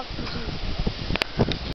막